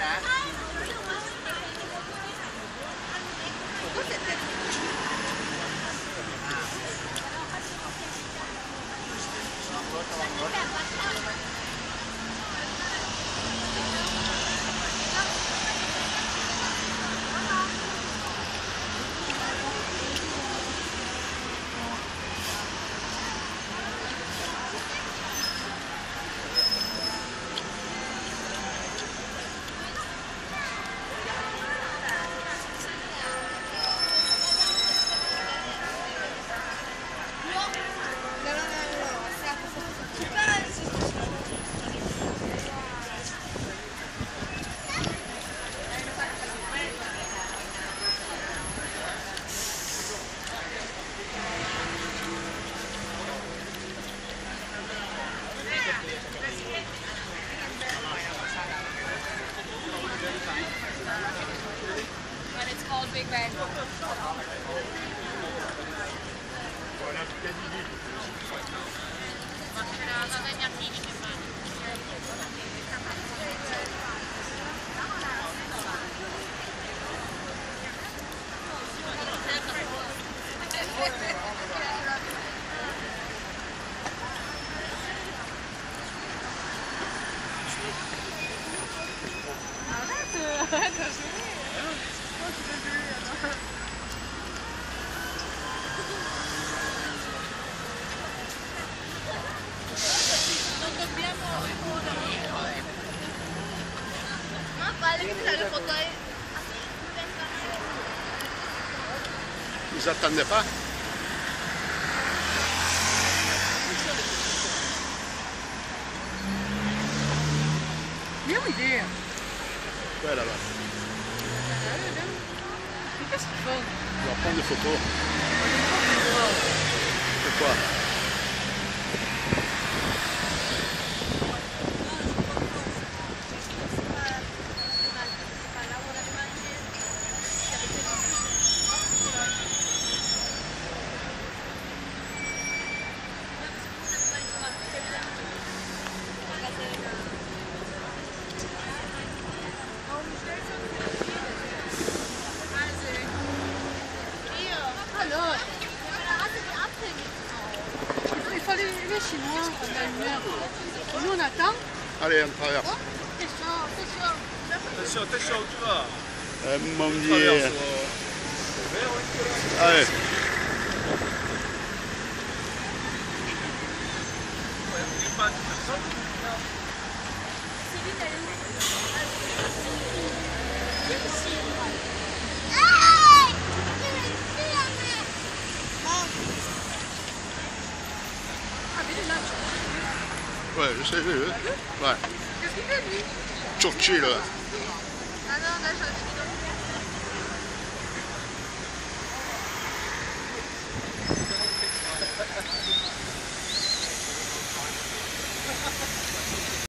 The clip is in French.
né? Uma gota, uma gota. friend. That's Ma vale foto Ils pas Viens il est. Ouais, là-bas. Qu'est-ce qu'ils font? Prendre des photos. Pourquoi Alors les Chinois, on a une heure. Nous on attend. Allez, on traverse. Oh, c'est chaud, c'est chaud. Attention, attention, tu vas. Euh, mon Dieu. euh, Allez. est. Ouais, je sais, vu, hein. Ouais. Qu'est-ce qu'il fait, lui Turchi, là. Ah non, on a jamais mis dans